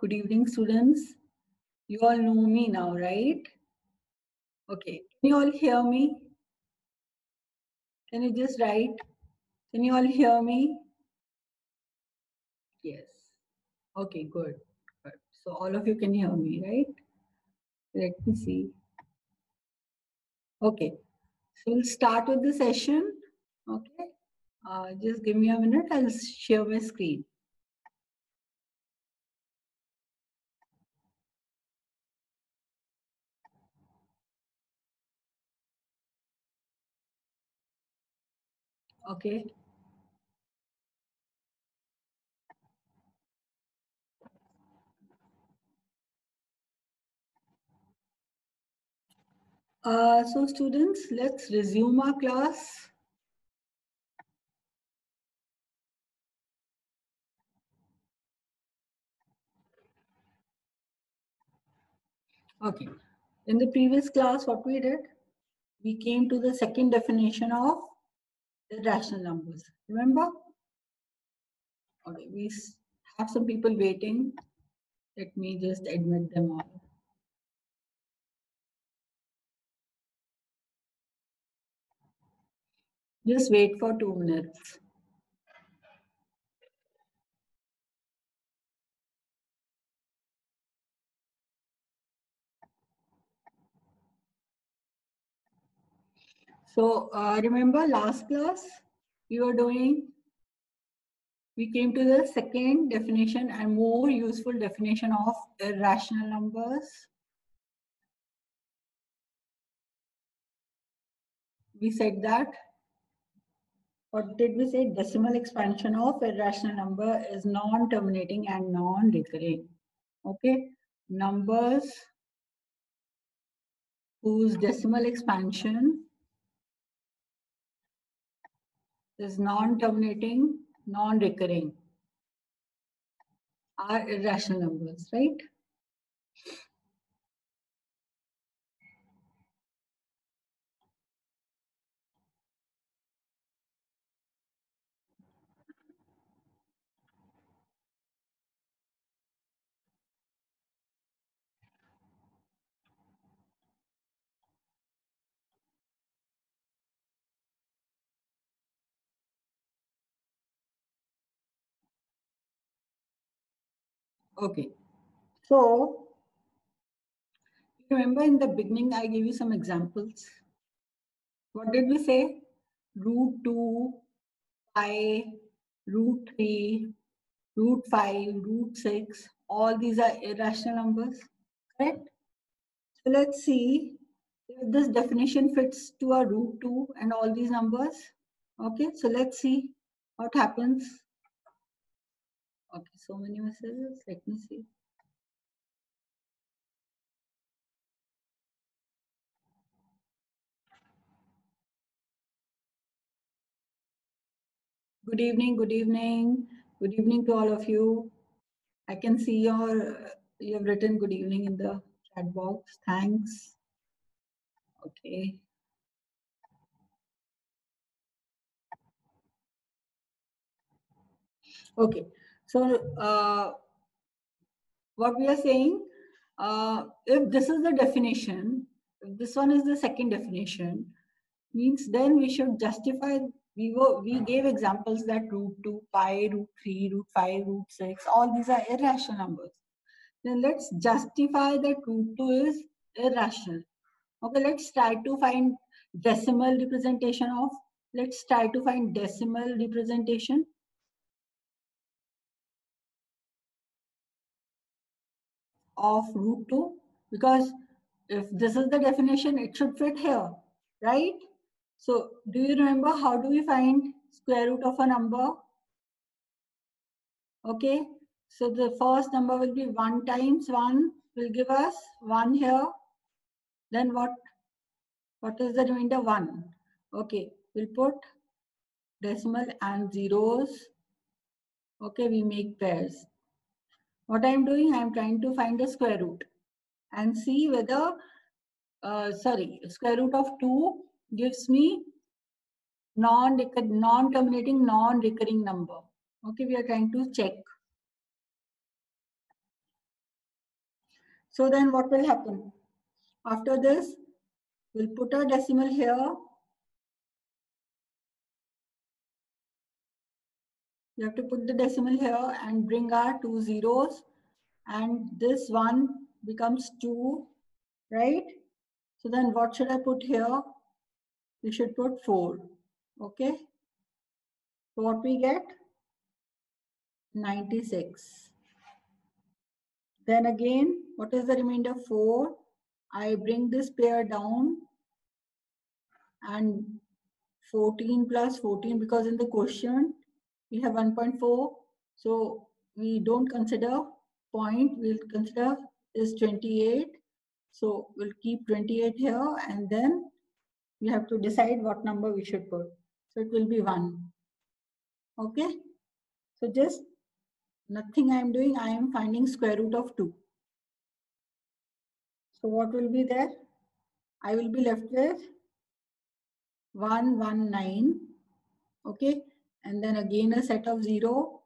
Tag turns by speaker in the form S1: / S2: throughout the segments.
S1: Good evening, students. You all know me now, right? Okay. Can you all hear me? Can you just write? Can you all hear me? Yes. Okay, good. good. So all of you can hear me, right? Let me see. Okay. So we'll start with the session. Okay. Uh, just give me a minute. I'll share my screen. Okay. Uh, so students, let's resume our class. Okay. In the previous class, what we did, we came to the second definition of irrational numbers. Remember? Okay, we have some people waiting. Let me just admit them all. Just wait for two minutes. So uh, remember last class we were doing, we came to the second definition and more useful definition of irrational numbers. We said that, what did we say? Decimal expansion of irrational number is non-terminating and non-recurring. Okay, numbers whose decimal expansion is non-terminating, non-recurring are irrational numbers, right? Okay. So, remember in the beginning, I gave you some examples. What did we say? Root 2, pi, root 3, root 5, root 6, all these are irrational numbers, correct? So let's see if this definition fits to a root 2 and all these numbers. Okay, so let's see what happens. Okay, so many messages. Let me see. Good evening, good evening. Good evening to all of you. I can see your, you have written good evening in the chat box. Thanks. Okay. Okay, so uh, what we are saying, uh, if this is the definition, this one is the second definition, means then we should justify, we, were, we gave examples that root 2, pi, root 3, root 5, root 6, all these are irrational numbers. Then let's justify that root 2 is irrational. Okay, let's try to find decimal representation of, let's try to find decimal representation of root 2 because if this is the definition, it should fit here, right? So do you remember how do we find square root of a number? Okay, so the first number will be 1 times 1 will give us 1 here. Then what? What is the remainder? 1. Okay, we'll put decimal and zeros. Okay, we make pairs. What I'm doing, I'm trying to find the square root and see whether, uh, sorry, square root of 2 gives me non-terminating, non-recurring number. Okay, we are trying to check. So then what will happen? After this, we'll put a decimal here. You have to put the decimal here and bring our two zeros and this one becomes two, right? So then what should I put here? We should put four, okay? So what we get? 96. Then again, what is the remainder? 4. I bring this pair down and 14 plus 14 because in the question we have 1.4. So we don't consider point, we'll consider is 28. So we'll keep 28 here and then we have to decide what number we should put. So it will be 1. Okay. So just nothing I am doing, I am finding square root of 2. So what will be there? I will be left with 119. Okay. And then again a set of 0.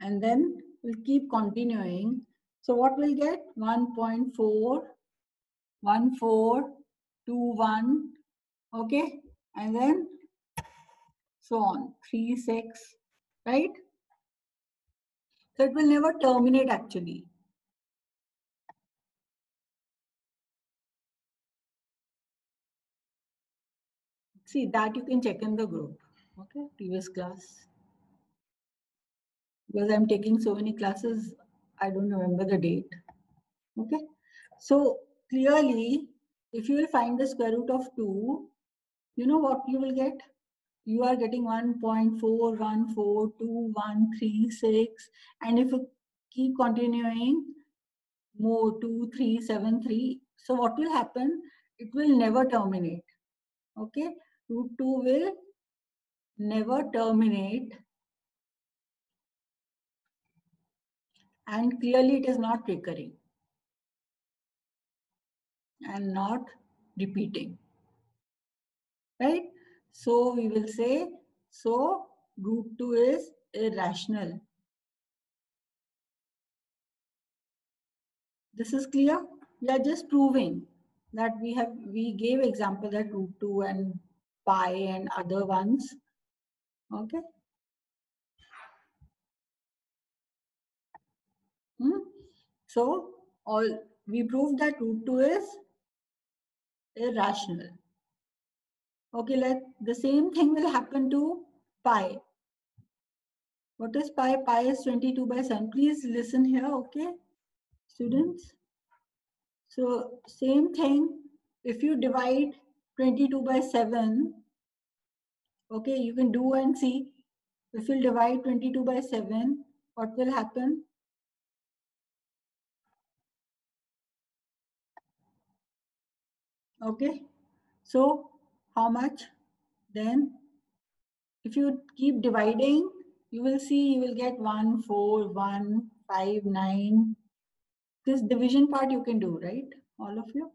S1: And then we'll keep continuing. So what we'll get? 1.4, 1421. Okay. And then so on. 3, 6. Right? So it will never terminate actually. See that you can check in the group. Okay, previous class. Because I'm taking so many classes, I don't remember the date. Okay, so clearly, if you will find the square root of 2, you know what you will get? you are getting 1.414213 and if you keep continuing more 2373 so what will happen it will never terminate okay root 2 will never terminate and clearly it is not recurring and not repeating right so we will say, so root 2 is irrational. This is clear? We are just proving that we have, we gave example that root 2 and pi and other ones. Okay. Hmm? So all we proved that root 2 is irrational. Okay, let the same thing will happen to pi. What is pi? Pi is 22 by 7. Please listen here, okay, students? So same thing, if you divide 22 by 7, okay, you can do and see. If you divide 22 by 7, what will happen? Okay, so how much then if you keep dividing you will see you will get 1 4 1 5 9 this division part you can do right all of you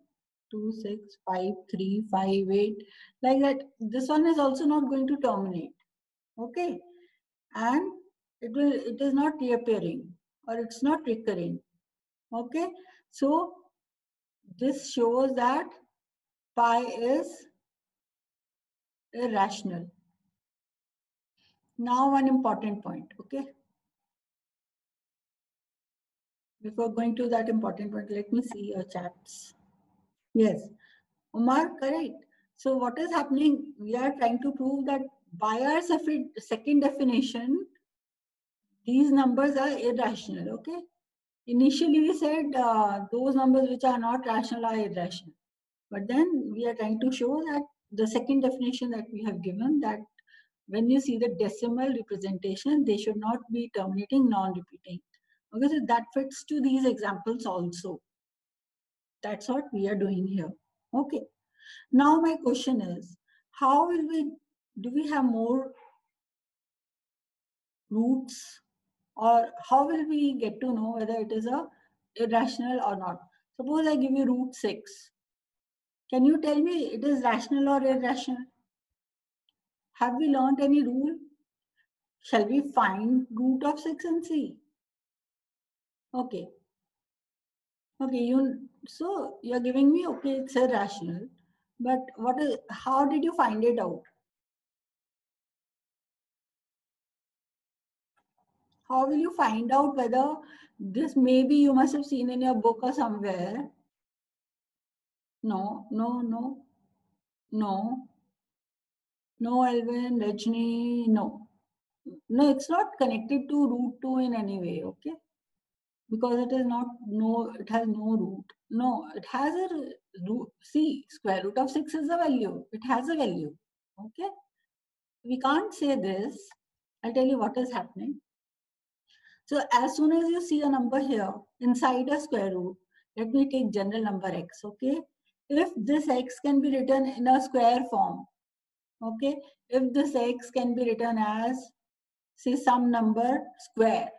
S1: 2 6 5 3 5 8 like that this one is also not going to terminate okay and it will it is not reappearing or it's not recurring okay so this shows that pi is irrational. Now one important point, okay? Before going to that important point, let me see your chats. Yes, Umar, correct. So what is happening? We are trying to prove that by our second definition, these numbers are irrational, okay? Initially we said uh, those numbers which are not rational are irrational. But then we are trying to show that the second definition that we have given that when you see the decimal representation, they should not be terminating non-repeating. Okay, so that fits to these examples also. That's what we are doing here. Okay. Now my question is, how will we, do we have more roots or how will we get to know whether it is a irrational or not? Suppose I give you root 6. Can you tell me it is rational or irrational? Have we learned any rule? Shall we find root of 6 and see? Okay. Okay, you so you're giving me okay, it's irrational, but what is how did you find it out? How will you find out whether this maybe you must have seen in your book or somewhere? No, no, no, no, no, Alvin, Rajni, no. No, it's not connected to root 2 in any way, okay? because it is not no it has no root no it has a root see square root of 6 is a value. It has a value okay? We can't say this. I'll tell you what is happening. So as soon as you see a number here inside a square root let me take general number x okay? If this x can be written in a square form okay? If this x can be written as say some number square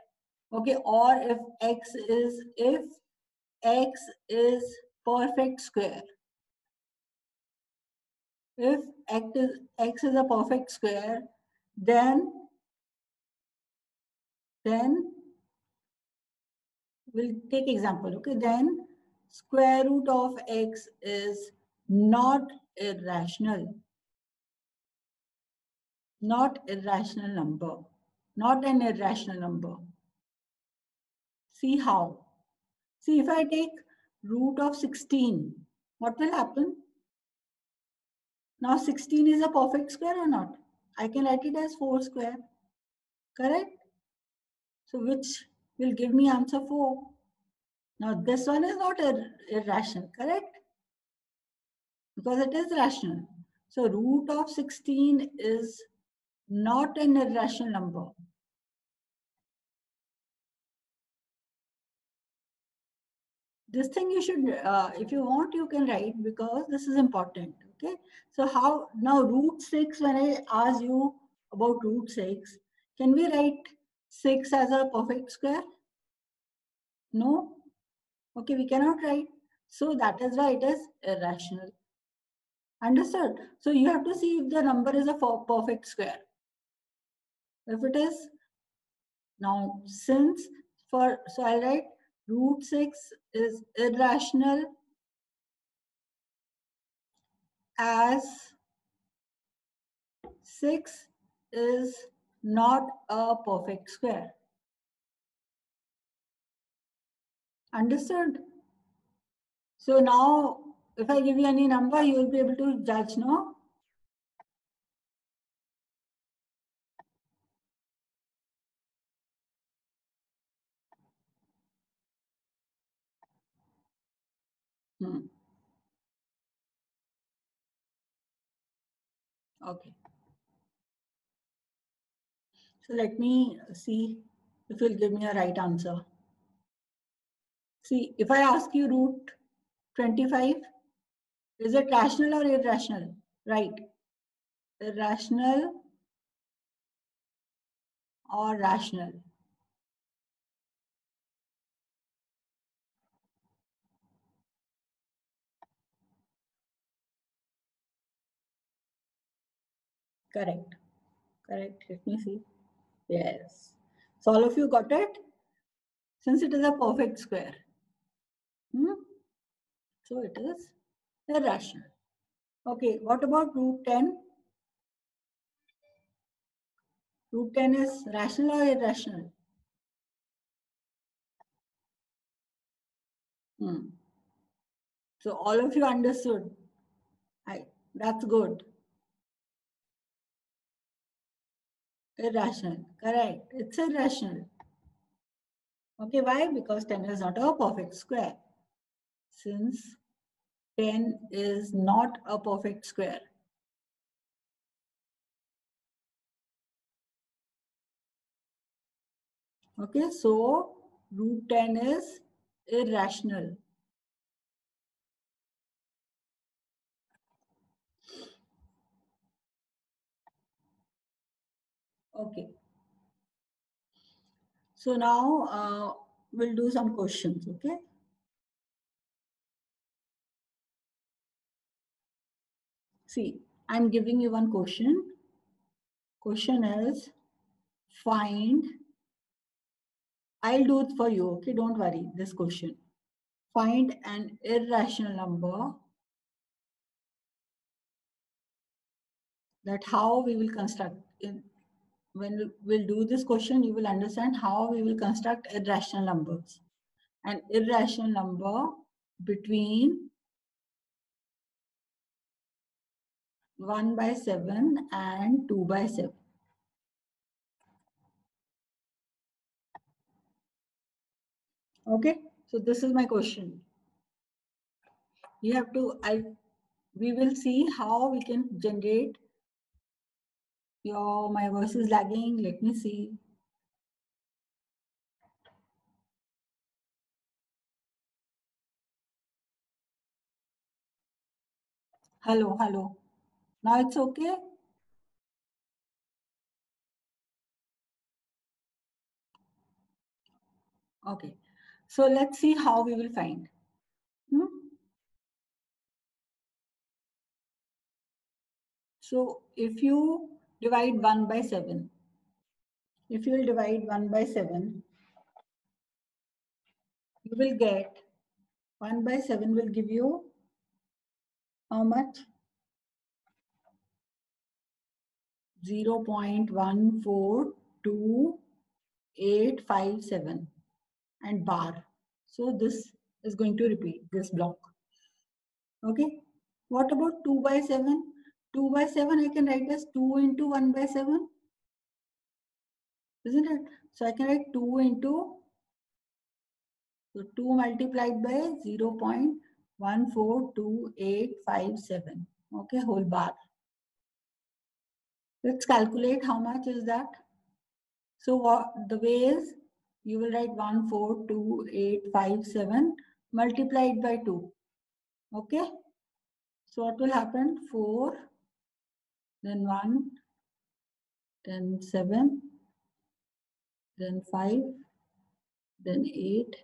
S1: okay? Or if x is if x is perfect square. If x is, x is a perfect square then then we'll take example okay? Then square root of x is not irrational. Not irrational number. Not an irrational number. See how. See, if I take root of 16, what will happen? Now 16 is a perfect square or not? I can write it as 4 square. Correct? So which will give me answer 4. Now this one is not ir irrational, correct? Because it is rational. So root of 16 is not an irrational number. This thing you should, uh, if you want, you can write because this is important. Okay. So how now root six, when I ask you about root six, can we write six as a perfect square? No. Okay, we cannot write. So that is why it is irrational. Understood? So you have to see if the number is a perfect square. If it is, now since for, so I'll write root 6 is irrational as 6 is not a perfect square. Understood? So now, if I give you any number, you will be able to judge, no? Okay. So let me see if you'll give me a right answer. See, if I ask you root 25, is it rational or irrational? Right. Irrational or rational? Correct. Correct. Let me see. Yes. So all of you got it? Since it is a perfect square. Hmm? So it is irrational. Okay, what about root 10? Root 10 is rational or irrational? Hmm. So all of you understood. I, that's good. Irrational. Correct. It's irrational. Okay, why? Because 10 is not a perfect square. Since 10 is not a perfect square. Okay, so root 10 is irrational. Okay. So now uh, we'll do some questions, okay? See, I'm giving you one question. Question is find, I'll do it for you, okay? Don't worry, this question. find an irrational number that how we will construct in when we'll do this question you will understand how we will construct irrational numbers. An irrational number between 1 by 7 and 2 by 7 okay so this is my question. You have to i we will see how we can generate your my voice is lagging. Let me see. Hello hello. Now it's okay? Okay. So let's see how we will find. Hmm? so if you divide 1 by 7. If you will divide 1 by 7, you will get 1 by 7 will give you how much? 0 0.142857 and bar. So this is going to repeat this block. Okay. What about 2 by 7? 2 by 7 I can write as 2 into 1 by 7. Isn't it? So I can write 2 into so 2 multiplied by 0 0.142857. Okay, whole bar. Let's calculate how much is that. So what the way is you will write 142857 multiplied by 2. Okay. So what will happen? 4 then 1, then 7, then 5, then 8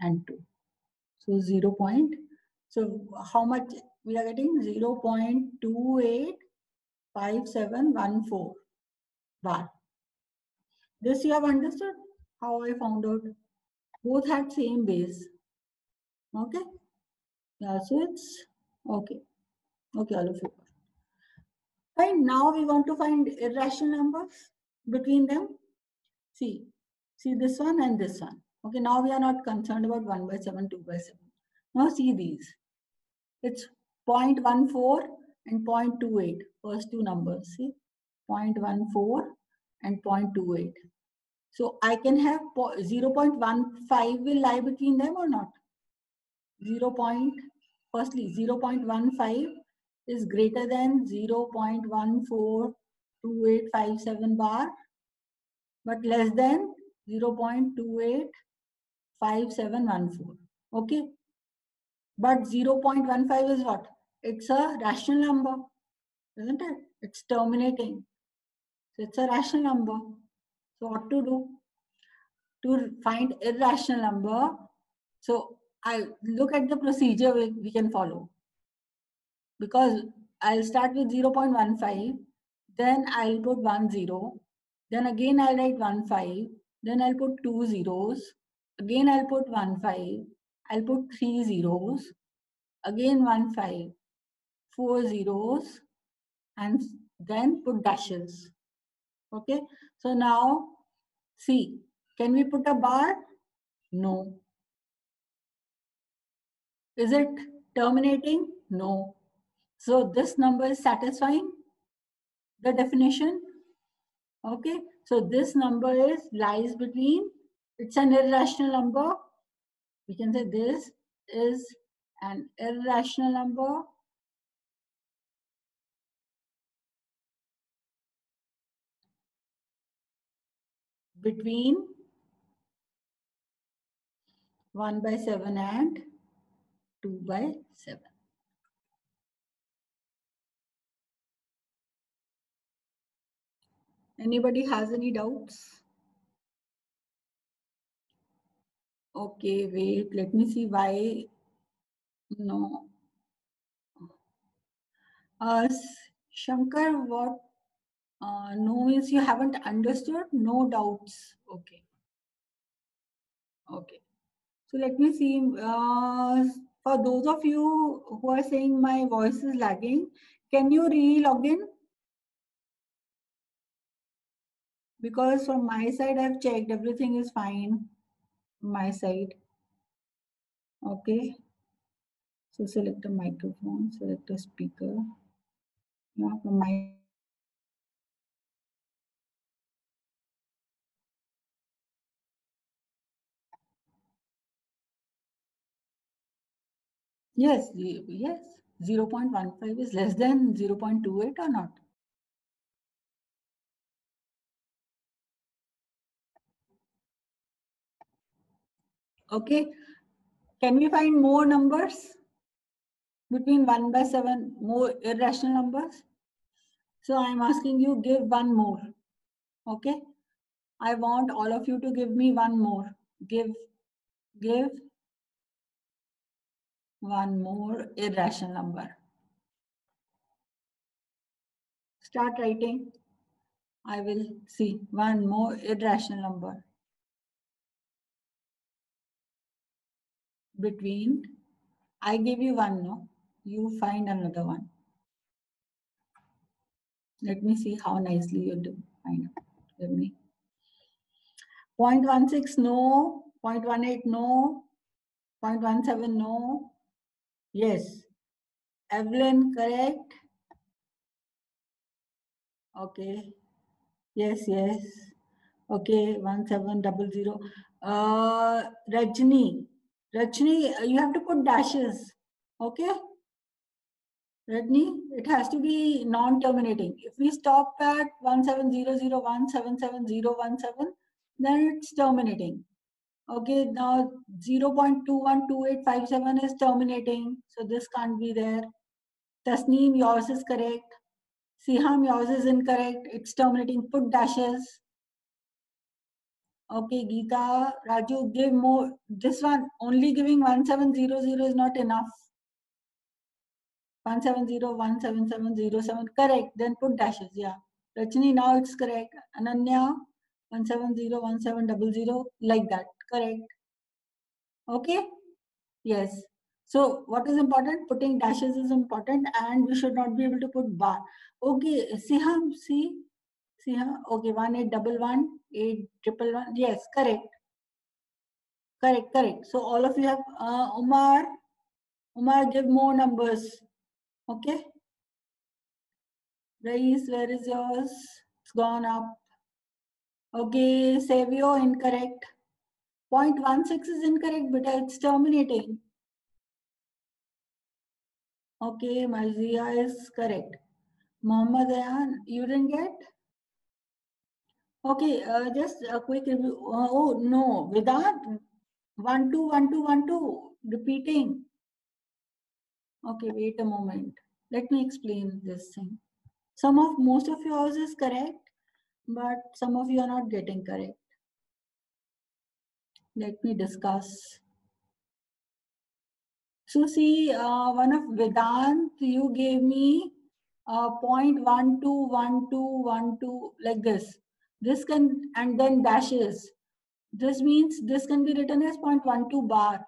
S1: and 2. So 0 point. So how much we are getting? 0 0.285714 bar. This you have understood how I found out. Both had same base. Okay. Yeah, so it's okay. Okay, all of you. Fine, now we want to find irrational numbers between them. See, see this one and this one. Okay, now we are not concerned about 1 by 7, 2 by 7. Now see these. It's 0.14 and 0.28, first two numbers. See, 0.14 and 0.28. So I can have 0.15 will lie between them or not? 0. Point, firstly, 0.15 is greater than 0.142857 bar, but less than 0.285714. Okay. But 0.15 is what? It's a rational number, isn't it? It's terminating. So it's a rational number. So what to do? To find irrational number, so I look at the procedure we, we can follow because I'll start with 0.15, then I'll put 1 0, then again I'll write 1 5, then I'll put two zeros, again I'll put 1 5, I'll put three zeros, again 1 5, four zeros, and then put dashes. Okay, so now see, can we put a bar? No. Is it terminating? No. So this number is satisfying the definition. Okay, so this number is lies between, it's an irrational number. We can say this is an irrational number. between 1 by 7 and 2 by 7. Anybody has any doubts? Okay, wait, let me see why. No. Uh, Shankar, what? Uh, no means you haven't understood? No doubts. Okay. Okay. So let me see. Uh, for those of you who are saying my voice is lagging, can you re-log in? Because from my side, I've checked everything is fine. My side. Okay. So select a microphone, select a speaker. From my Yes, yes. 0.15 is less than 0.28 or not? Okay. Can we find more numbers between 1 by 7, more irrational numbers? So I'm asking you, give one more. Okay. I want all of you to give me one more. Give, give one more irrational number. Start writing. I will see one more irrational number. Between, I give you one, no? You find another one. Let me see how nicely you do. Find out. Give me. 0.16, no. 0.18, no. 0.17, no. Yes. Evelyn, correct? Okay. Yes, yes. Okay, 1700. Uh, Rajni. Rajni, you have to put dashes. Okay? Rajni, it has to be non-terminating. If we stop at 1700177017, then it's terminating. Okay, now 0.212857 is terminating. So this can't be there. Tasneem, yours is correct. Siham, yours is incorrect. It's terminating. Put dashes. Okay, Geeta, Raju, give more. This one, only giving 1700 is not enough. 170, 17707. Correct. Then put dashes. Yeah. Rajni, now it's correct. Ananya, 170, 1700. Like that. Correct. Okay. Yes. So what is important? Putting dashes is important and we should not be able to put bar. Okay. Siham, see. Siham. Okay. one eight double one, eight triple one. Yes. Correct. Correct. Correct. So all of you have uh, Umar. Umar, give more numbers. Okay. Race, where is yours? It's gone up. Okay, Savio, incorrect. 0.16 is incorrect, but it's terminating. Okay, Marzia is correct. Muhammad you didn't get? Okay, uh, just a quick review. Uh, oh, no, without 1, 2, 1, 2, 1, 2, repeating. Okay, wait a moment. Let me explain this thing. Some of, most of yours is correct, but some of you are not getting correct. Let me discuss. So see, uh, one of Vedant, you gave me uh, 0.121212 like this. This can, and then dashes. This means this can be written as 0.12 bar.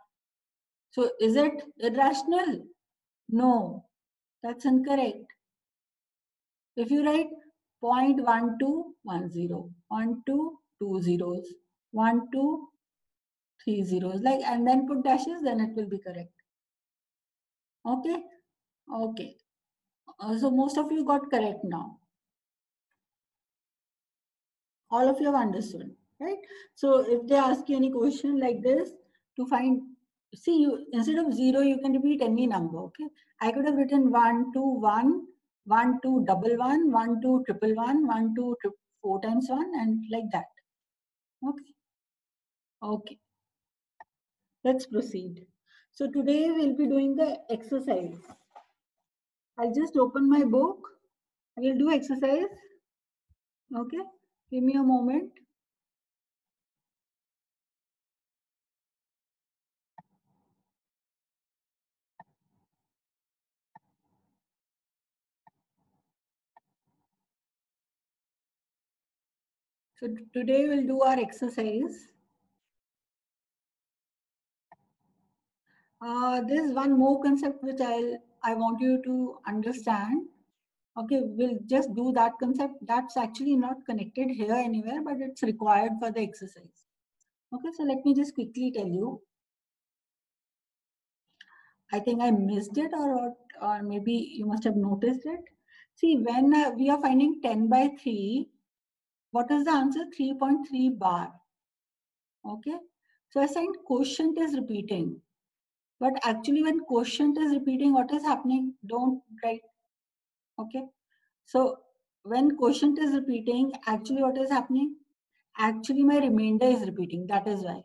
S1: So is it irrational? No, that's incorrect. If you write 0.1210, 1, 2, 2 zeros, 1, 2, 3 zeros, like, and then put dashes, then it will be correct. Okay, okay. Uh, so most of you got correct now. All of you have understood, right? So if they ask you any question like this, to find see you instead of zero you can repeat any number okay? I could have written one two one one two double one one two triple one one two four times one and like that okay? Okay. Let's proceed. So today we'll be doing the exercise. I'll just open my book. We'll do exercise okay give me a moment So today we'll do our exercise. Uh, there's one more concept which I'll I want you to understand. Okay, we'll just do that concept. That's actually not connected here anywhere, but it's required for the exercise. Okay, so let me just quickly tell you. I think I missed it or, or maybe you must have noticed it. See, when uh, we are finding 10 by 3, what is the answer? 3.3 bar. Okay. So I said quotient is repeating. But actually when quotient is repeating, what is happening? Don't write. Okay. So when quotient is repeating, actually what is happening? Actually my remainder is repeating. That is why.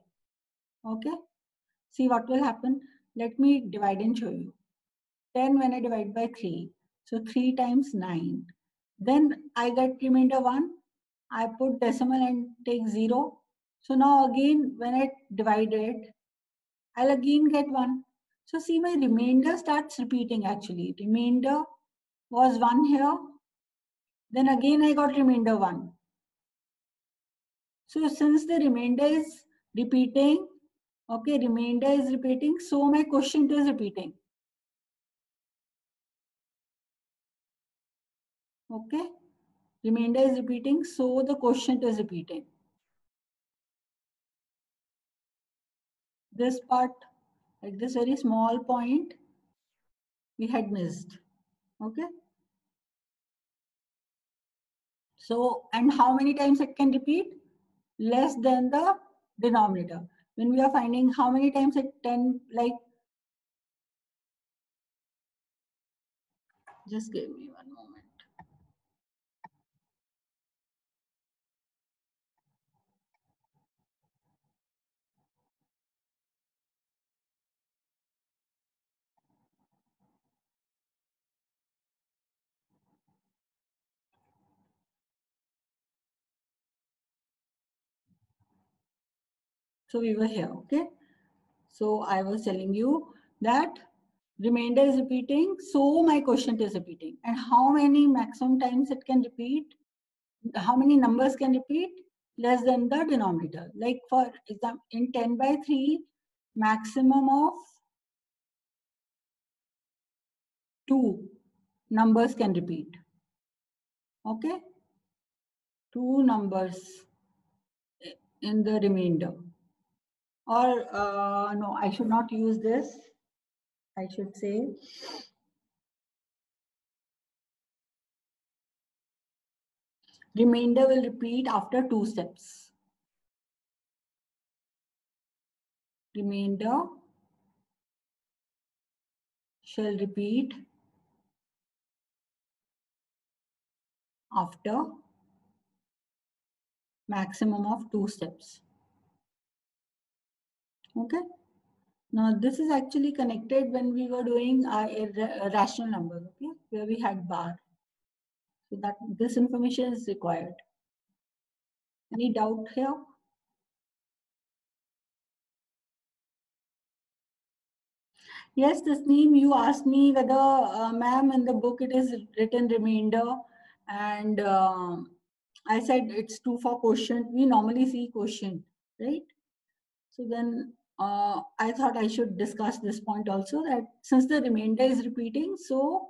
S1: Okay. See what will happen. Let me divide and show you. 10 when I divide by 3. So 3 times 9. Then I get remainder 1. I put decimal and take 0. So now again, when I divide it, I'll again get 1. So see my remainder starts repeating actually. Remainder was 1 here. Then again I got remainder 1. So since the remainder is repeating, Okay, remainder is repeating. So my quotient is repeating. Okay. Remainder is repeating. So the quotient is repeating. This part, like this very small point, we had missed. Okay. So, and how many times it can repeat? Less than the denominator when we are finding how many times it 10 like just give me one moment So we were here, okay? So I was telling you that remainder is repeating, so my quotient is repeating. And how many maximum times it can repeat? How many numbers can repeat? Less than the denominator. Like for example, in 10 by 3, maximum of 2 numbers can repeat. Okay? Two numbers in the remainder or uh, no, I should not use this. I should say remainder will repeat after two steps. Remainder shall repeat after maximum of two steps. Okay. Now this is actually connected when we were doing a, a rational number, okay, where we had bar. So that this information is required. Any doubt here? Yes, Tasneem you asked me whether, uh, ma'am, in the book it is written remainder, and uh, I said it's true for quotient. We normally see quotient, right? So then uh, I thought I should discuss this point also that since the remainder is repeating, so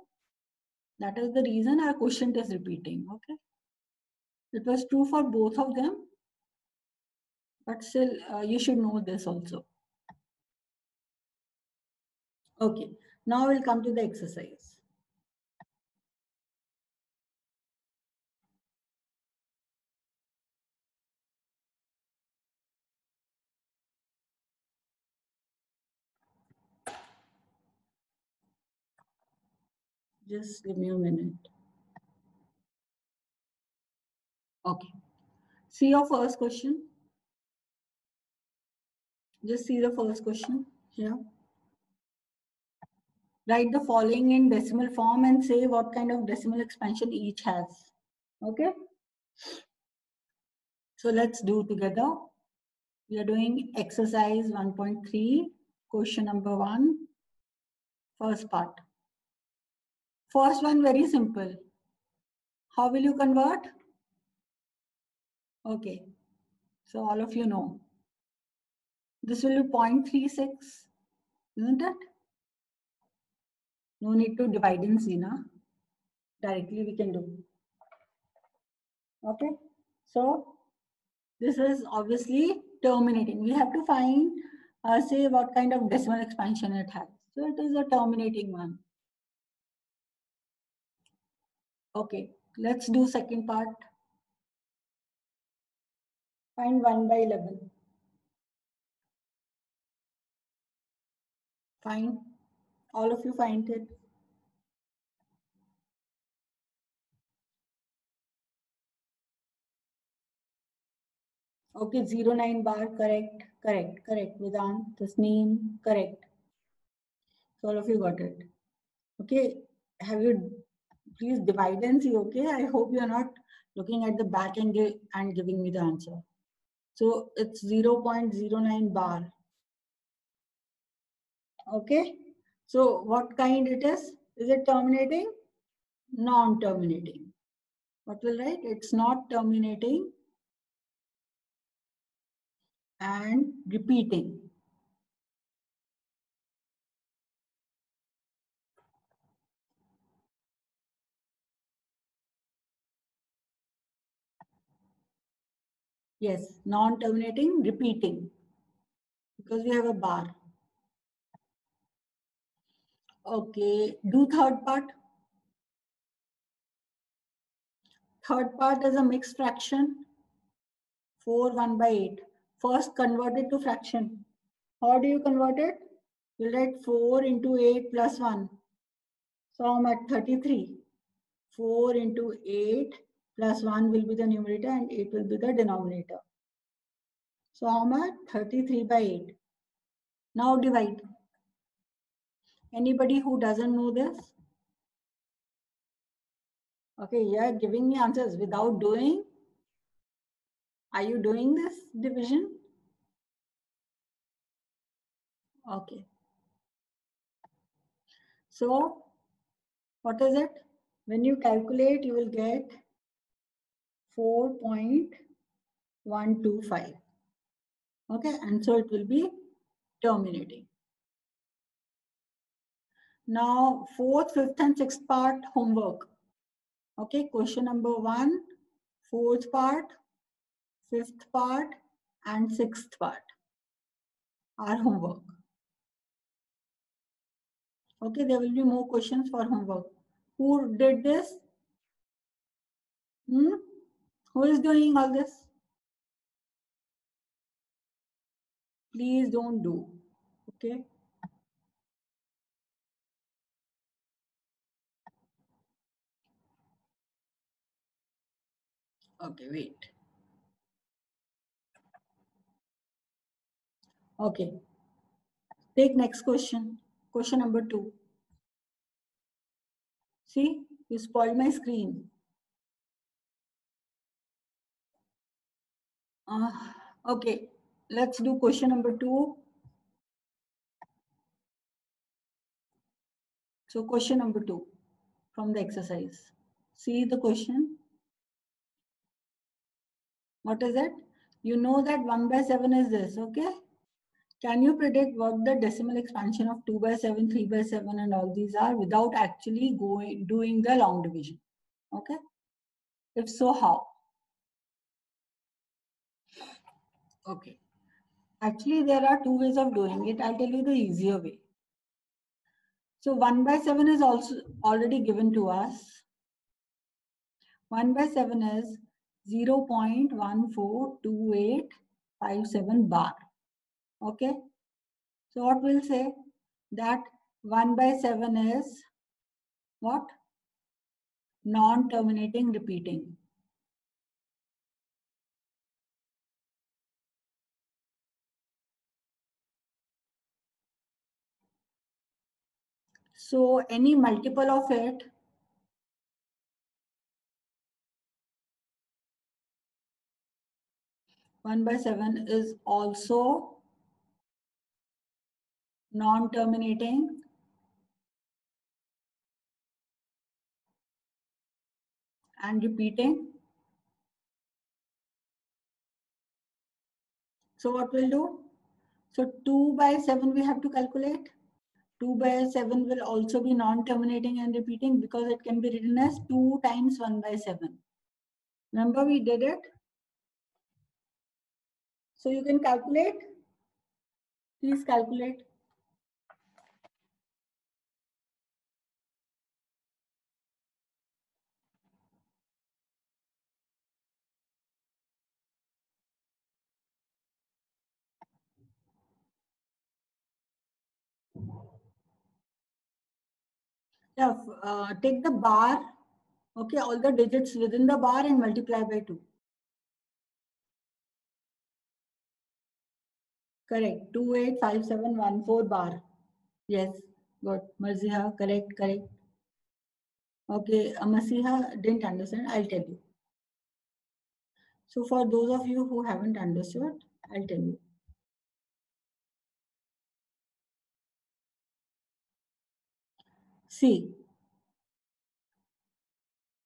S1: that is the reason our quotient is repeating. Okay. It was true for both of them, but still uh, you should know this also. Okay, now we'll come to the exercise. Just give me a minute. Okay. See your first question. Just see the first question here. Write the following in decimal form and say what kind of decimal expansion each has. Okay. So let's do together. We are doing exercise 1.3, question number one, first part. First one, very simple. How will you convert? Okay, so all of you know. This will be 0.36. Isn't it? No need to divide and see, na? Directly we can do. Okay. So this is obviously terminating. We have to find, uh, say, what kind of decimal expansion it has. So it is a terminating one. Okay, let's do second part. Find 1 by 11. Fine. All of you find it. Okay, 09 bar, correct, correct, correct. Vedant, name, correct. So all of you got it. Okay, have you, please divide and see, okay? I hope you're not looking at the back end and giving me the answer. So it's 0.09 bar. Okay, so what kind it is? Is it terminating? Non-terminating. What will write? It's not terminating and repeating. Yes, non-terminating, repeating, because we have a bar. Okay, do third part. Third part is a mixed fraction, 4, 1 by 8. First convert it to fraction. How do you convert it? You'll write 4 into 8 plus 1. So I'm at 33. 4 into 8 plus 1 will be the numerator and 8 will be the denominator. So I'm at 33 by 8. Now divide. Anybody who doesn't know this? Okay, you are giving me answers without doing. Are you doing this division? Okay. So, what is it? When you calculate, you will get 4.125. Okay, and so it will be terminating. Now, fourth, fifth, and sixth part homework. Okay, question number one, fourth part, fifth part, and sixth part are homework. Okay, there will be more questions for homework. Who did this? Hmm? Who is doing all this? Please don't do. Okay. Okay, wait. Okay. Take next question. Question number two. See, you spoiled my screen. Uh, okay, let's do question number two. So question number two from the exercise. See the question. What is it? You know that 1 by 7 is this, okay? Can you predict what the decimal expansion of 2 by 7, 3 by 7 and all these are without actually going doing the long division? Okay. If so, how? Okay. Actually, there are two ways of doing it. I'll tell you the easier way. So 1 by 7 is also already given to us. 1 by 7 is 0 0.142857 bar. Okay. So what we'll say that 1 by 7 is what? Non-terminating repeating. So any multiple of it one by seven is also non-terminating and repeating. So what we'll do? So 2 by 7 we have to calculate. 2 by 7 will also be non-terminating and repeating because it can be written as 2 times 1 by 7. Remember we did it? So you can calculate. Please calculate. Uh, take the bar, okay, all the digits within the bar and multiply by 2. Correct, 285714 bar. Yes, good. Marziha, correct, correct. Okay, Masiha didn't understand, I'll tell you. So for those of you who haven't understood, I'll tell you.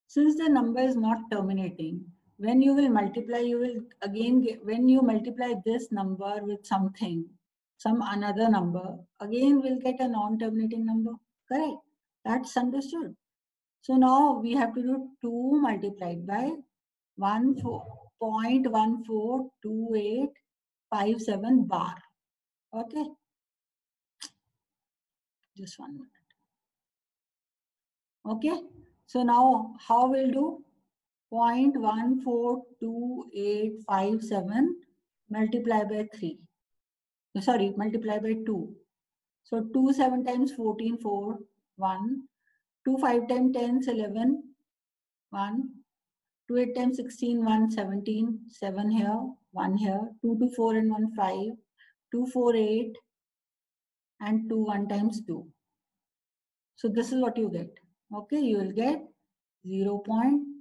S1: Since the number is not terminating, when you will multiply, you will again get, when you multiply this number with something, some another number, again we'll get a non-terminating number, correct? That's understood. So now we have to do 2 multiplied by 1.142857 bar. Okay. Just one minute. Okay. So now how we'll do? 0.142857 multiply by 3. Sorry, multiply by 2. So 2 7 times 14, 4, 1. 2 5 times 10 11, 1. 2 8 times 16, 1, 17, 7 here, 1 here. 2 2 4 and 1, 5. 2 4 8 and 2 1 times 2. So this is what you get. Okay, you will get 0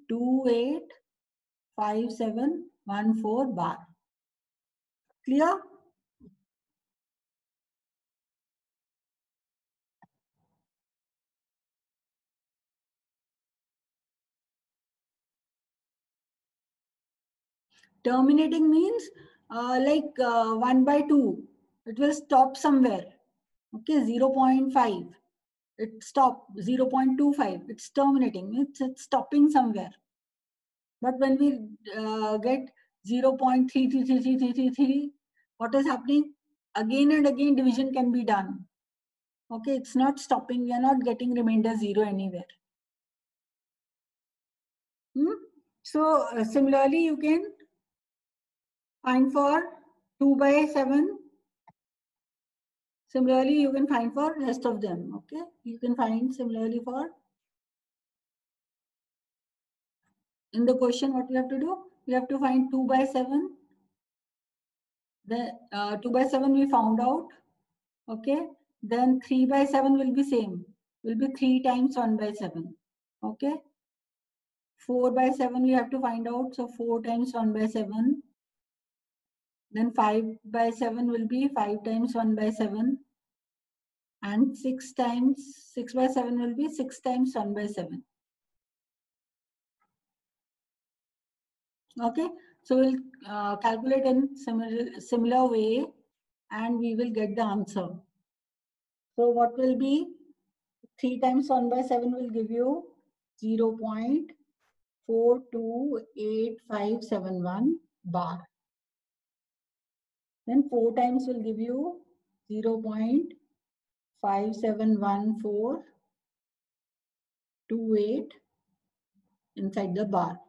S1: 0.285714 bar. Clear? Terminating means uh, like uh, 1 by 2. It will stop somewhere. Okay, 0 0.5 it stop 0.25 it's terminating. It's, it's stopping somewhere. But when we uh, get 0.333333 what is happening? Again and again division can be done. Okay it's not stopping. We are not getting remainder zero anywhere. Hmm? so uh, similarly you can find for 2 by 7 Similarly, you can find for rest of them. Okay, you can find similarly for in the question what we have to do? We have to find 2 by 7. The uh, 2 by 7 we found out. Okay, then 3 by 7 will be same. Will be 3 times 1 by 7. Okay. 4 by 7 we have to find out. So 4 times 1 by 7. Then 5 by 7 will be 5 times 1 by 7. And 6 times 6 by 7 will be 6 times 1 by 7. Okay, so we'll uh, calculate in similar, similar way and we will get the answer. So what will be 3 times 1 by 7 will give you 0 0.428571 bar. Then 4 times will give you 0 0.571428 inside the bar.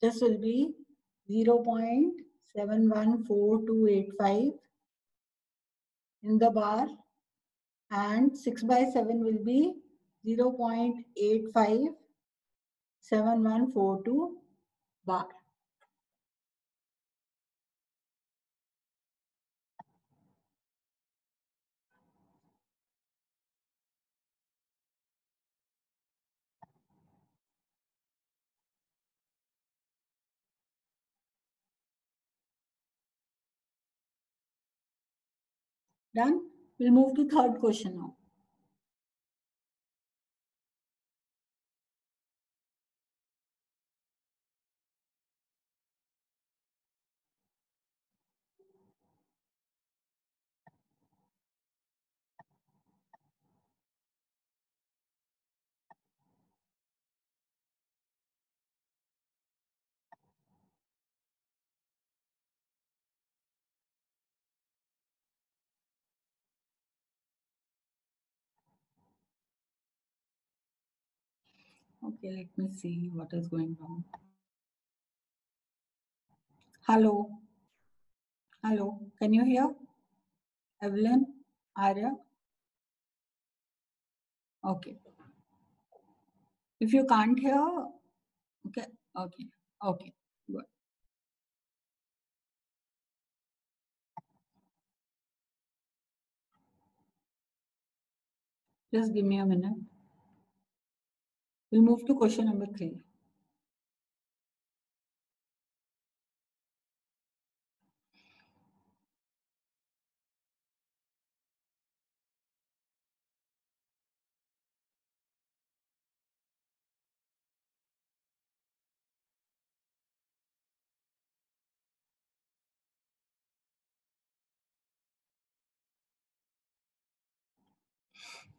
S1: This will be 0 0.714285 in the bar and 6 by 7 will be 0 0.857142 bar. Done? We'll move to third question now. Okay, let me see what is going on. Hello. Hello. Can you hear? Evelyn? Arya? Okay. If you can't hear, okay, okay, okay, good. Just give me a minute. We'll move to question number three.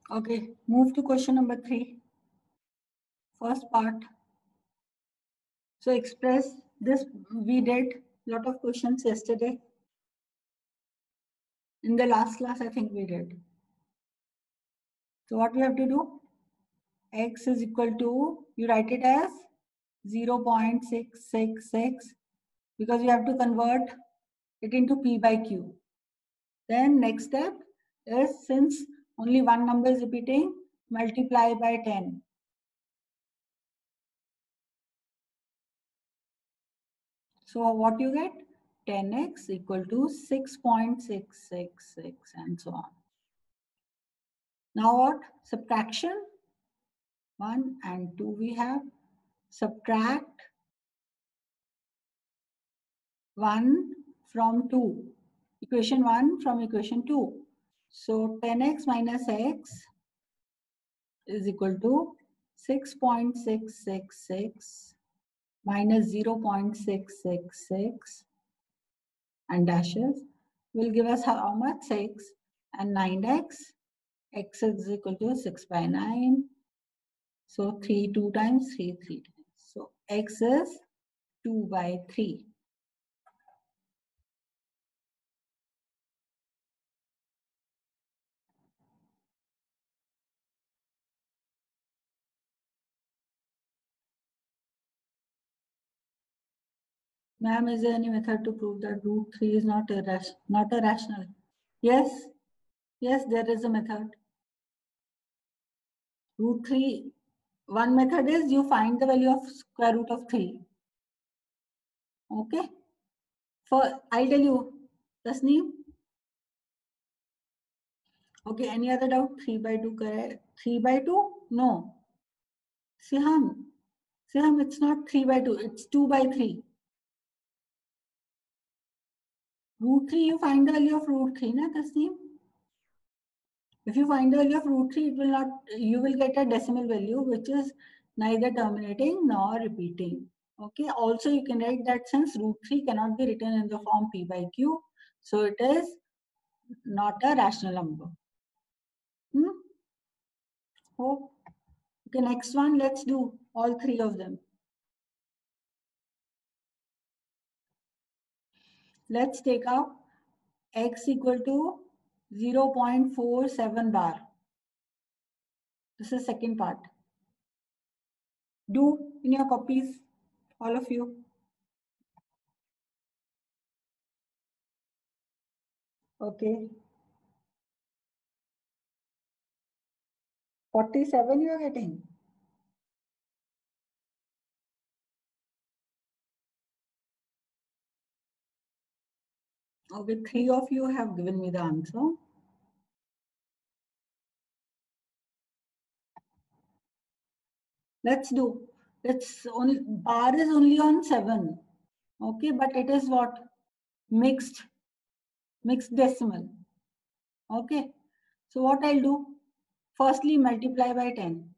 S1: Okay, move to question number three. First part. So express this, we did lot of questions yesterday. In the last class, I think we did. So what we have to do? X is equal to, you write it as 0 0.666 because we have to convert it into P by Q. Then next step is since only one number is repeating, multiply by 10. So what you get? 10x equal to 6.666 and so on. Now what? Subtraction. 1 and 2 we have. Subtract 1 from 2. Equation 1 from equation 2. So 10x minus x is equal to 6.666 minus 0.666 and dashes will give us how much? 6 and 9x x is equal to 6 by 9 so 3 2 times 3 3 times. So x is 2 by 3 Ma'am, is there any method to prove that root 3 is not, a rational? Yes, yes, there is a method. Root 3, one method is you find the value of square root of 3. Okay. For I'll tell you, Tasneem. Okay, any other doubt? 3 by 2 correct? 3 by 2? No. Siham. Siham, it's not 3 by 2, it's 2 by 3. Root 3, you find the value of root 3, na Tasneem? If you find the value of root 3, it will not, you will get a decimal value which is neither terminating nor repeating. Okay, also you can write that since root 3 cannot be written in the form p by q, so it is not a rational number. Hmm? Hope. Okay, next one, let's do all three of them. Let's take out x equal to 0 0.47 bar. This is second part. Do in your copies, all of you. Okay. 47 you are getting. Okay, three of you have given me the answer. Let's do. It's only bar is only on seven. Okay, but it is what? Mixed, mixed decimal. Okay. So what I'll do? Firstly, multiply by 10.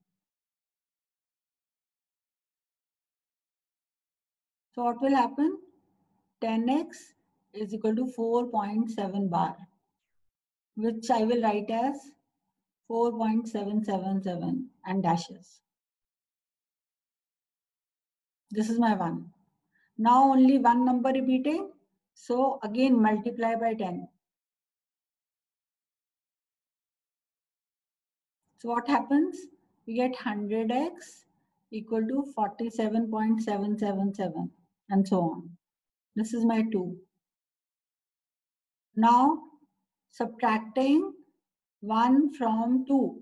S1: So what will happen? 10x is equal to 4.7 bar, which I will write as 4.777 and dashes. This is my one. Now only one number repeating. So again multiply by 10. So what happens? We get 100x equal to 47.777 and so on. This is my 2. Now subtracting 1 from 2.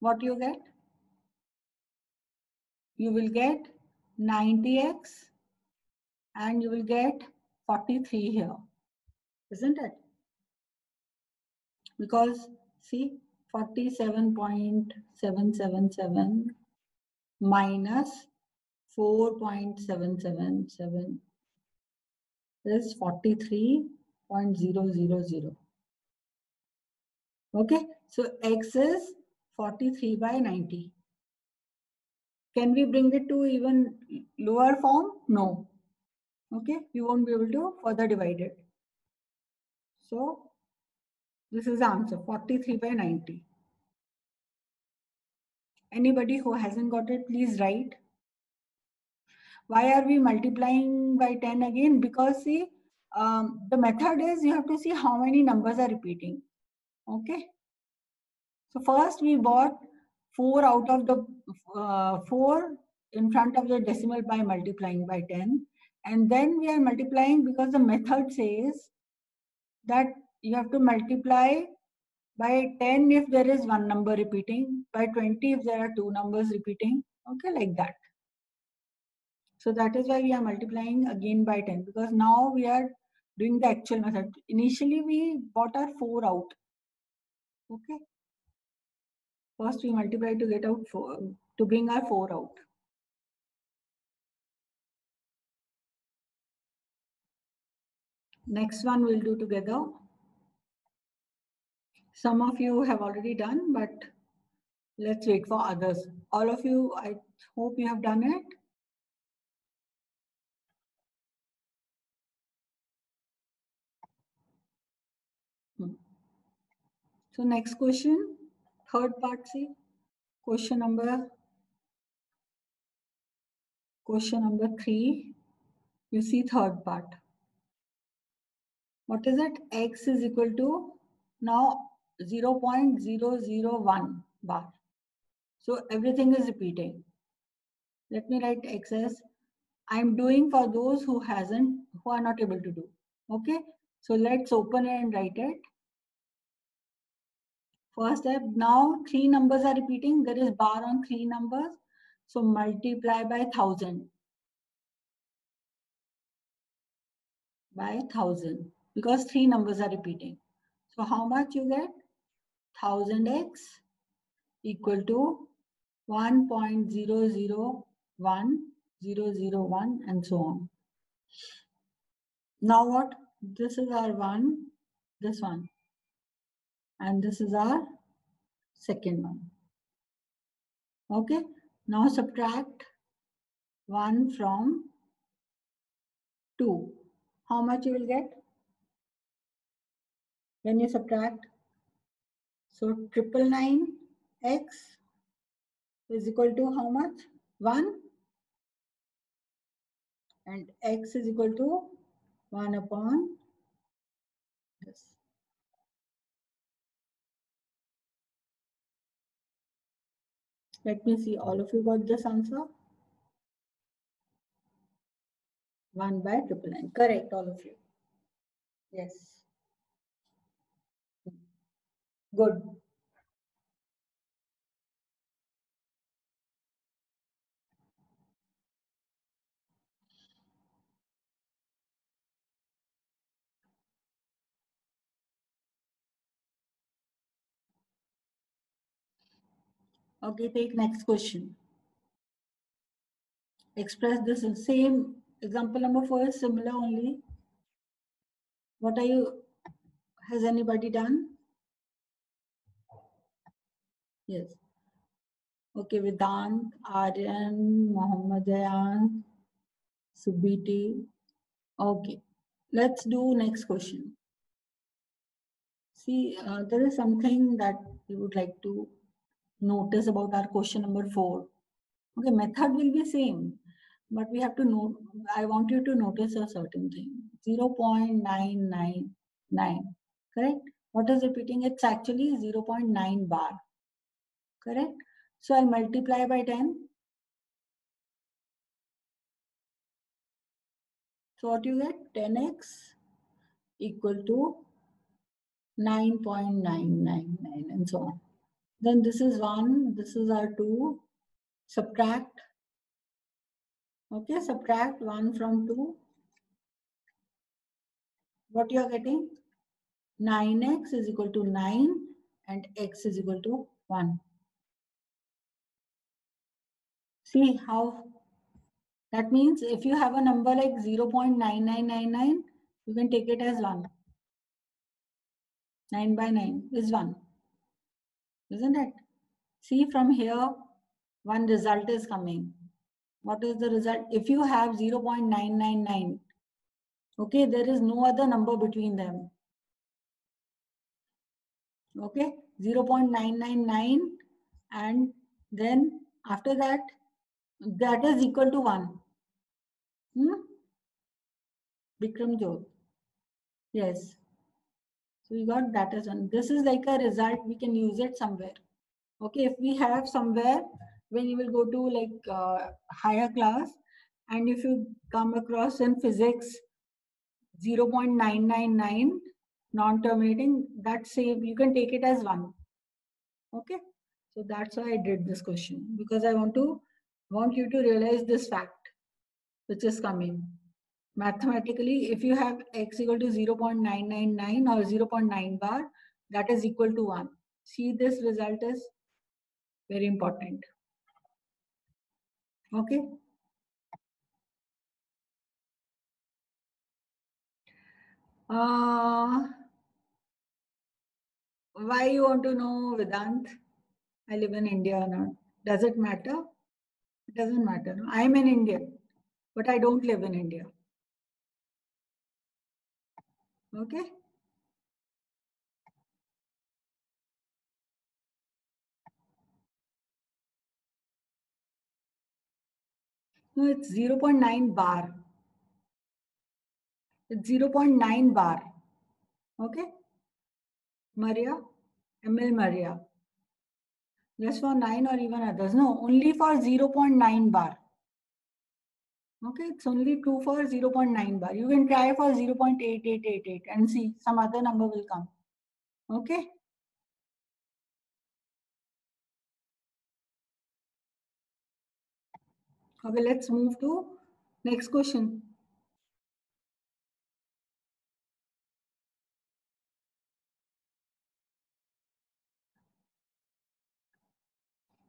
S1: What you get? You will get 90x and you will get 43 here, isn't it? Because see, 47.777 minus 4.777 is 43.000. Okay, so x is 43 by 90. Can we bring it to even lower form? No. Okay, we won't be able to further divide it. So this is the answer 43 by 90. Anybody who hasn't got it, please write. Why are we multiplying by 10 again? Because see, um, the method is you have to see how many numbers are repeating. Okay. So first we bought 4 out of the uh, 4 in front of the decimal by multiplying by 10. And then we are multiplying because the method says that you have to multiply by 10 if there is one number repeating, by 20 if there are two numbers repeating, okay, like that. So that is why we are multiplying again by 10 because now we are doing the actual method. Initially we bought our 4 out, okay. First we multiply to get out 4, to bring our 4 out. Next one we'll do together. Some of you have already done, but let's wait for others. All of you, I hope you have done it. So next question, third part, see, question number, question number three, you see third part. What is it? X is equal to now 0 0.001 bar. So everything is repeating. Let me write X as I'm doing for those who hasn't, who are not able to do. Okay. So let's open it and write it. First step, now three numbers are repeating. There is bar on three numbers. So multiply by 1000. By 1000 because three numbers are repeating. So how much you get? 1000x equal to 1.001001 and so on. Now what? This is our one, this one. And this is our second one. Okay. Now subtract 1 from 2. How much you will get? When you subtract so triple nine x is equal to how much? 1 and x is equal to 1 upon this. Let me see, all of you got this answer? 1 by triple nine. Correct, all of you. Yes. Good. Okay, take next question. Express this in same example number four is similar only. What are you, has anybody done? Yes. Okay, Vedant, Aryan, Mohammed Ayan, Subiti. Okay, let's do next question. See, uh, there is something that you would like to notice about our question number four. Okay, method will be same, but we have to know, I want you to notice a certain thing, 0 0.999, correct? What is repeating? It's actually 0.9 bar. Correct? So I'll multiply by 10. So what you get? 10x equal to 9.999 and so on. Then this is 1, this is our 2. Subtract. Okay, subtract 1 from 2. What you are getting? 9x is equal to 9 and x is equal to 1. See how that means if you have a number like 0.9999, you can take it as 1. 9 by 9 is 1. Isn't it? See from here, one result is coming. What is the result? If you have 0.999, okay, there is no other number between them. Okay, 0.999 and then after that, that is equal to 1. Hmm? Bikram Jog. Yes. So we got that as one. This is like a result. We can use it somewhere. Okay, if we have somewhere when you will go to like uh, higher class and if you come across in physics 0.999 non-terminating, that same you can take it as one. Okay, so that's why I did this question because I want to want you to realize this fact which is coming mathematically, if you have x equal to 0.999 or 0.9 bar, that is equal to 1. See, this result is very important. Okay. Uh, why you want to know Vedant? I live in India or not? Does it matter? It doesn't matter. I am an Indian, but I don't live in India. Okay. No, it's 0.9 bar. It's 0.9 bar. Okay. Maria, ML Maria. Just for 9 or even others. No, only for 0.9 bar. Okay, it's only true for 0.9 bar. You can try for 0.8888 and see some other number will come. Okay. Okay, let's move to next question.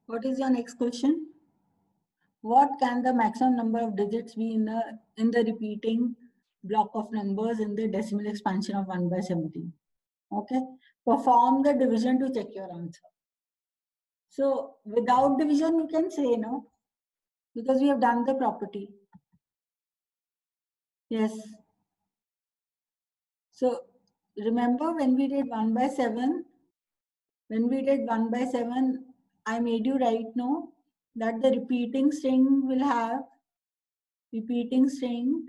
S1: What is your next question? What can the maximum number of digits be in the in the repeating block of numbers in the decimal expansion of 1 by 17 okay. Perform the division to check your answer. So without division you can say no because we have done the property. Yes. So remember when we did 1 by 7 when we did 1 by 7 i made you write no that the repeating string will have repeating string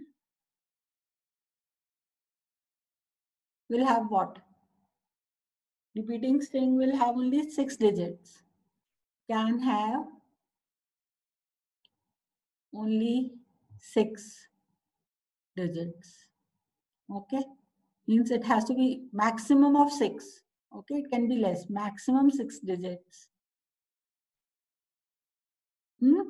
S1: will have what? Repeating string will have only six digits. Can have only six digits. Okay. Means it has to be maximum of six. Okay. It can be less. Maximum six digits. Hmm?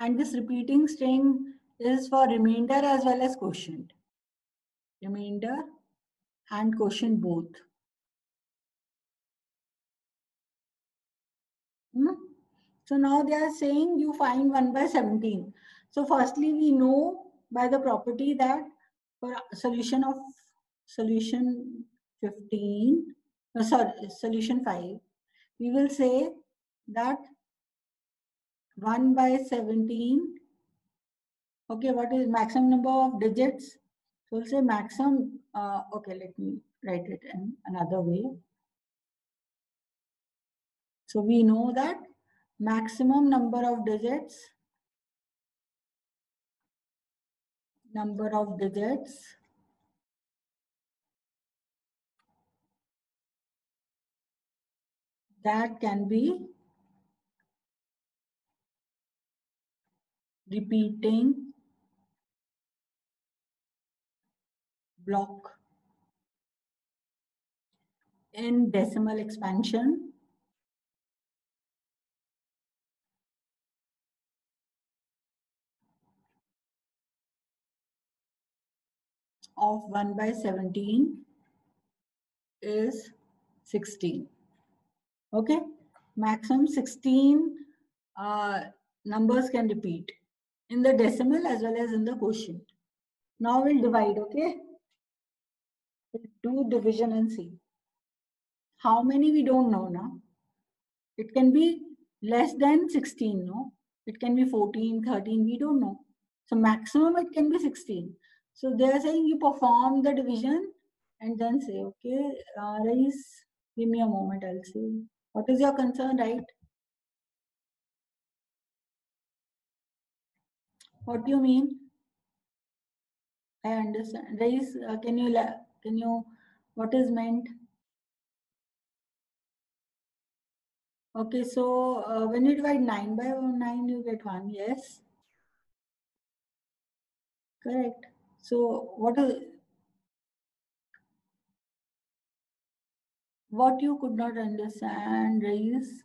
S1: And this repeating string is for remainder as well as quotient. Remainder and quotient both. Hmm? So now they are saying you find 1 by 17. So firstly, we know by the property that for solution of solution 15, uh, sorry, solution 5, we will say that 1 by 17. Okay, what is maximum number of digits? So we'll say maximum, uh, okay, let me write it in another way. So we know that maximum number of digits, number of digits that can be repeating block. In decimal expansion. Of 1 by 17 is 16. Okay, maximum 16 uh, numbers can repeat in the decimal as well as in the quotient. Now we'll divide, okay? We'll do division and see. How many we don't know now. It can be less than 16, no? It can be 14, 13, we don't know. So maximum it can be 16. So they are saying you perform the division and then say, okay, uh, give me a moment, I'll see. What is your concern, right? What do you mean? I understand. Rais, uh, can you, can you, what is meant? Okay, so uh, when you divide 9 by 9, you get 1, yes? Correct. So what is what you could not understand is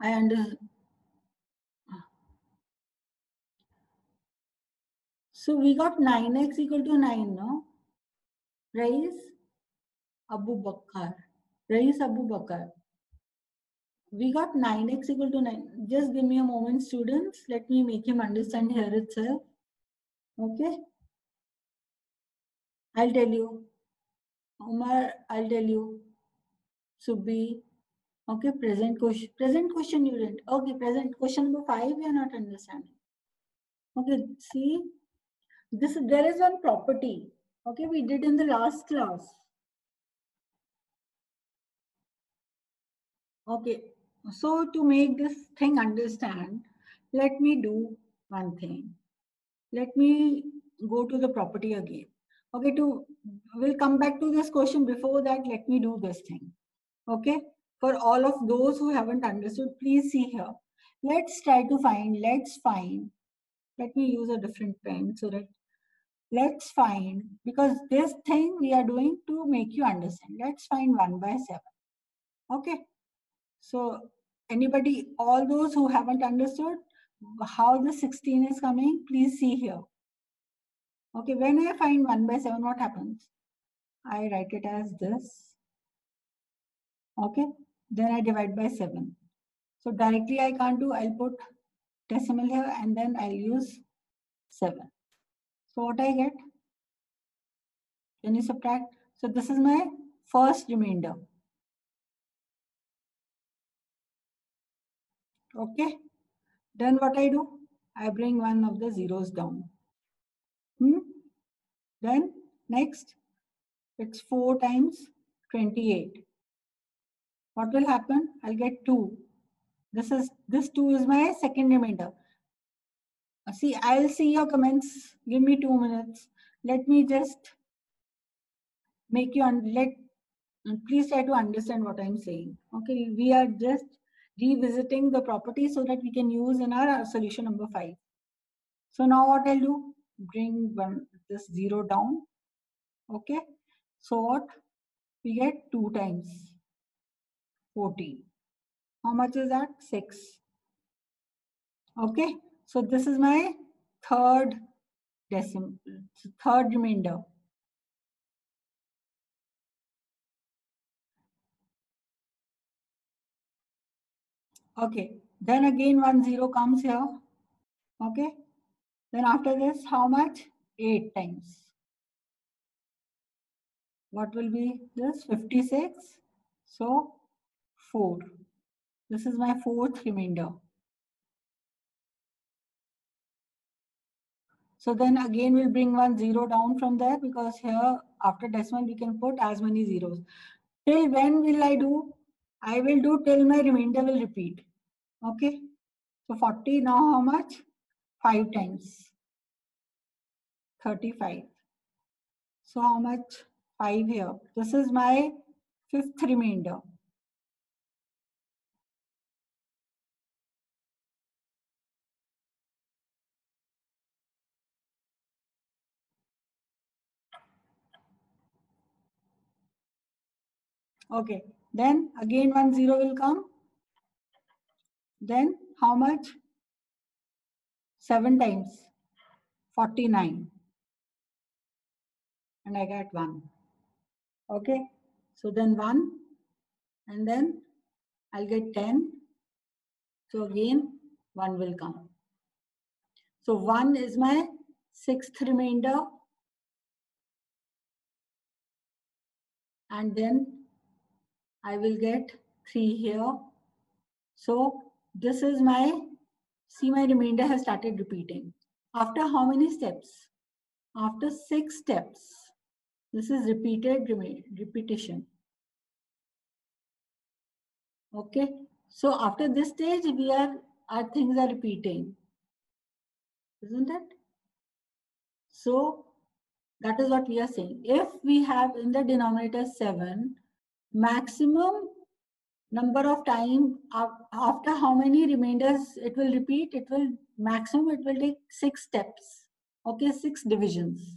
S1: I understand. So we got 9x equal to 9, no? Rais Abu Bakr. Rais Abu Bakr. We got 9x equal to 9. Just give me a moment, students. Let me make him understand here itself. Okay. I'll tell you. Umar, I'll tell you. Subbi. Okay, present question. Present question you didn't. Okay, present question number five, you are not understanding. Okay, see, this there is one property. Okay, we did in the last class. Okay, so to make this thing understand, let me do one thing let me go to the property again. Okay, to we'll come back to this question. Before that, let me do this thing. Okay, for all of those who haven't understood, please see here. Let's try to find, let's find, let me use a different pen so that let's find, because this thing we are doing to make you understand. Let's find 1 by 7. Okay, so anybody, all those who haven't understood, how the 16 is coming, please see here. Okay, when I find 1 by 7, what happens? I write it as this. Okay, then I divide by 7. So directly I can't do, I'll put decimal here and then I'll use 7. So what I get? Can you subtract? So this is my first remainder. Okay. Then what I do? I bring one of the zeros down. Hmm? Then next, it's 4 times 28. What will happen? I'll get 2. This is this 2 is my second remainder. Uh, see, I'll see your comments. Give me 2 minutes. Let me just make you un let please try to understand what I'm saying. Okay, we are just revisiting the property so that we can use in our solution number five. So now what I'll do, bring one, this zero down. Okay. So what? We get two times 14. How much is that? Six. Okay. So this is my third decimal, third remainder. Okay, then again one zero comes here. Okay, then after this, how much? 8 times. What will be this? 56. So 4. This is my fourth remainder. So then again we'll bring one zero down from there because here after decimal we can put as many zeros. Till when will I do? I will do till my remainder will repeat. Okay. So 40 now how much? 5 times. 35. So how much? 5 here. This is my fifth remainder. Okay, then again one zero will come. Then how much? 7 times 49. And I get 1. Okay, so then 1 and then I'll get 10. So again 1 will come. So 1 is my sixth remainder. And then I will get 3 here. So this is my, see my remainder has started repeating. After how many steps? After 6 steps. This is repeated repetition. Okay. So after this stage, we are, our things are repeating. Isn't it? So that is what we are saying. If we have in the denominator 7, maximum number of time after how many remainders it will repeat it will maximum it will take six steps okay six divisions.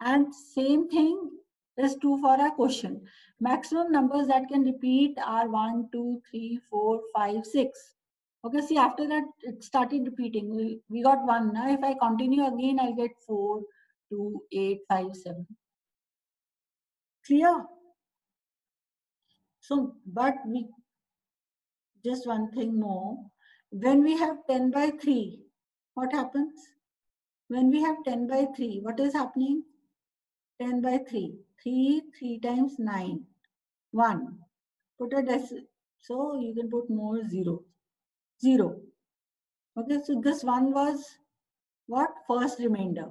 S1: And same thing is true for a question. Maximum numbers that can repeat are one two three four five six. Okay see after that it started repeating. We, we got one. Now if i continue again i'll get four two eight five seven. Clear so, but we, just one thing more. When we have 10 by 3, what happens? When we have 10 by 3, what is happening? 10 by 3. 3, 3 times 9. 1. Put a decimal. So you can put more 0. 0. Okay, so this one was what? First remainder.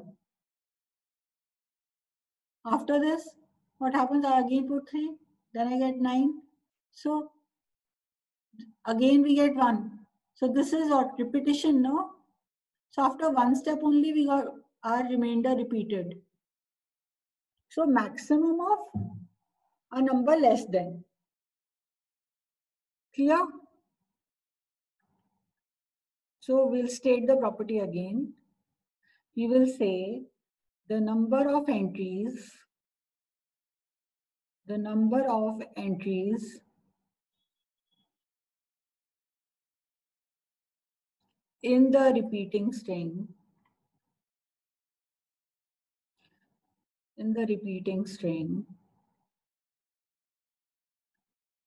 S1: After this, what happens? I again put 3. Then I get 9. So again we get 1. So this is what repetition, no? So after one step only we got our remainder repeated. So maximum of a number less than. Clear? So we'll state the property again. We will say the number of entries the number of entries in the repeating string in the repeating string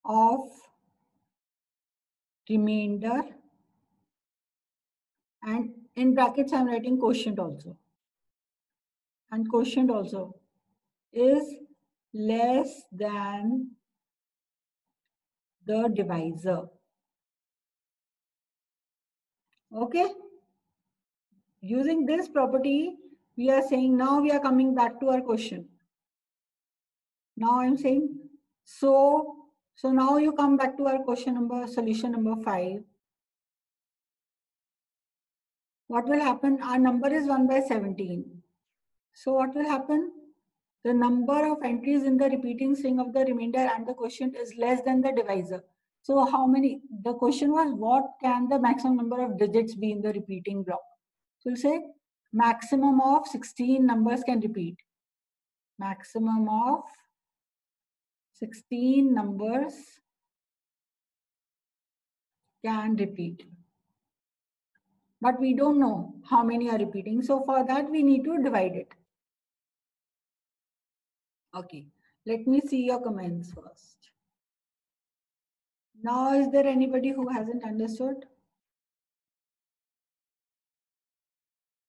S1: of remainder and in brackets I'm writing quotient also and quotient also is less than the divisor. Okay. Using this property, we are saying now we are coming back to our question. Now I'm saying, so, so now you come back to our question number, solution number five. What will happen? Our number is 1 by 17. So what will happen? the number of entries in the repeating string of the remainder and the quotient is less than the divisor. So how many, the question was what can the maximum number of digits be in the repeating block? So we'll say maximum of 16 numbers can repeat. Maximum of 16 numbers can repeat. But we don't know how many are repeating. So for that, we need to divide it. Okay, let me see your comments first. Now, is there anybody who hasn't understood?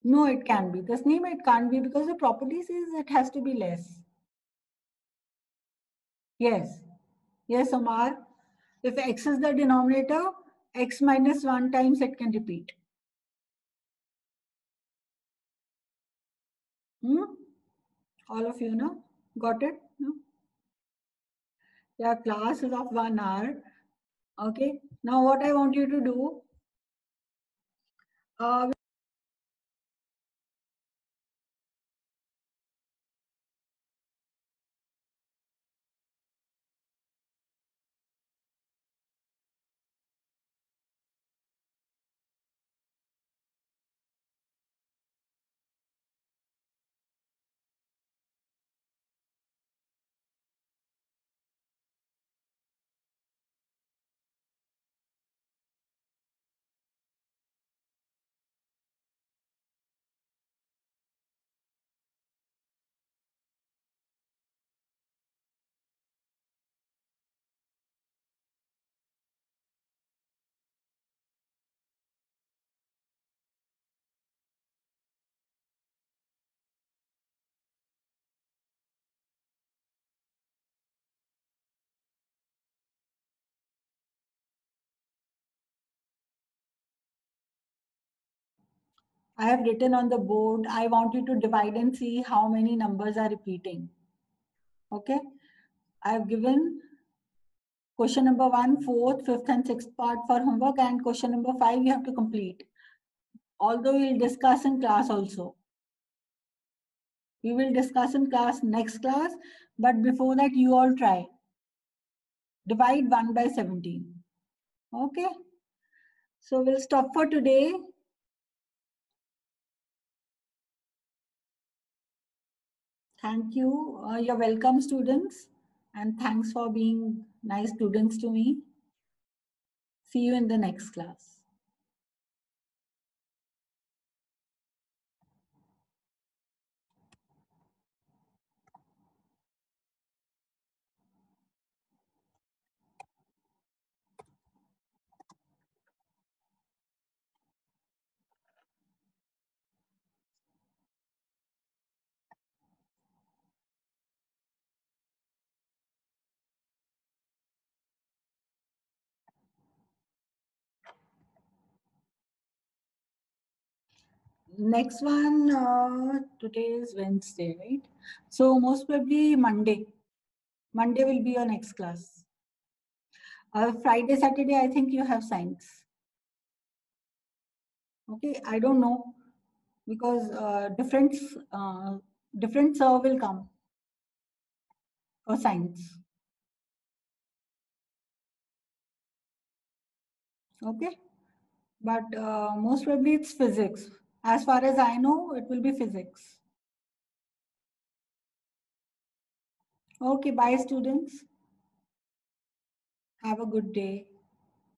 S1: No, it can be. This name it can't be because the property says it has to be less. Yes. Yes, Omar. If x is the denominator, x minus 1 times it can repeat. Hmm? All of you know? Got it? No? Yeah, class is of one hour. Okay. Now what I want you to do, uh, I have written on the board. I want you to divide and see how many numbers are repeating. Okay. I have given question number one, fourth, fifth, and sixth part for homework, and question number five you have to complete. Although we'll discuss in class also. We will discuss in class next class, but before that, you all try. Divide 1 by 17. Okay. So we'll stop for today. Thank you. Uh, you're welcome, students. And thanks for being nice students to me. See you in the next class. Next one, uh, today is Wednesday, right? So most probably Monday. Monday will be your next class. Uh, Friday, Saturday, I think you have science. Okay, I don't know because uh, different uh, different will come for science. Okay, but uh, most probably it's physics. As far as I know, it will be physics. Okay, bye students. Have a good day.